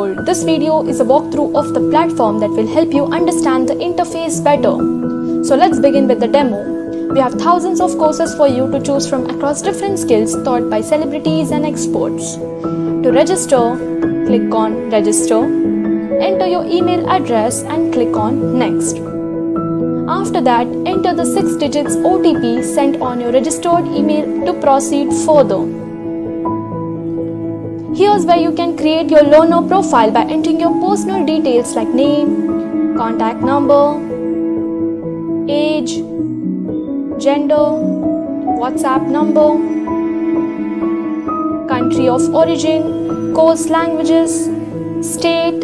This video is a walkthrough of the platform that will help you understand the interface better. So let's begin with the demo. We have thousands of courses for you to choose from across different skills taught by celebrities and experts. To register, click on Register, enter your email address and click on Next. After that, enter the 6 digits OTP sent on your registered email to proceed further. Here's where you can create your learner profile by entering your personal details like name, contact number, age, gender, WhatsApp number, country of origin, course languages, state,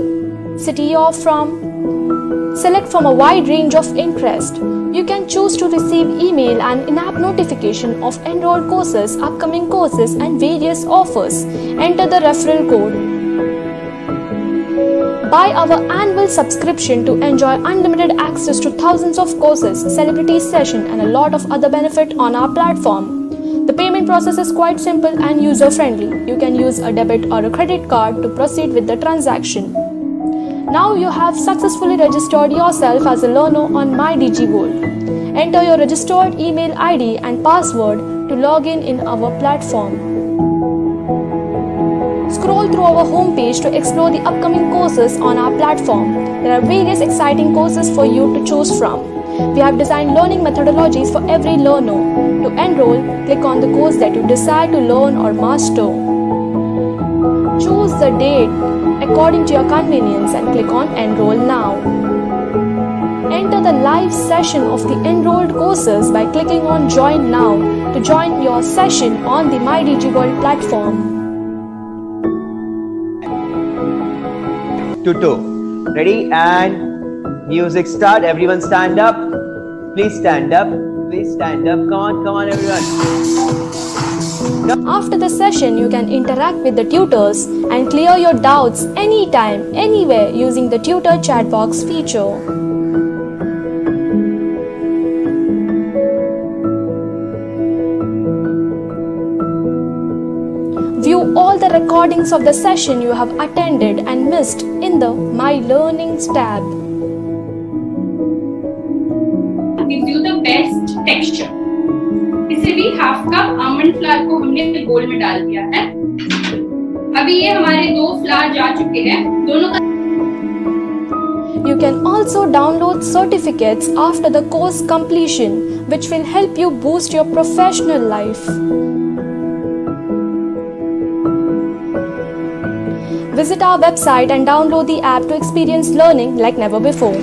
city you're from. Select from a wide range of interest. You can choose to receive email and in-app notification of enrolled courses, upcoming courses and various offers. Enter the referral code. Buy our annual subscription to enjoy unlimited access to thousands of courses, celebrity session and a lot of other benefit on our platform. The payment process is quite simple and user friendly. You can use a debit or a credit card to proceed with the transaction. Now you have successfully registered yourself as a learner on MiDigiWorld. Enter your registered email ID and password to log in in our platform. Scroll through our homepage to explore the upcoming courses on our platform. There are various exciting courses for you to choose from. We have designed learning methodologies for every learner. To enroll, click on the course that you desire to learn or master. Choose the date according to your convenience and click on Enroll Now. Enter the live session of the enrolled courses by clicking on Join Now to join your session on the MiDigiWorld platform. Tutu. Ready? And music start. Everyone stand up. Please stand up. Please stand up. Come on, come on, everyone. After the session, you can interact with the tutors and clear your doubts anytime, anywhere using the tutor chat box feature. View all the recordings of the session you have attended and missed in the My Learnings tab. gives you the best texture. इसे भी half cup almond flower को हमने बोल में डाल दिया है अभी ये हमारे दो फ्लावर जा चुके हैं दोनों का You can also download certificates after the course completion, which will help you boost your professional life. Visit our website and download the app to experience learning like never before.